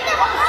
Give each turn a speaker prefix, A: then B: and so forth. A: Come on.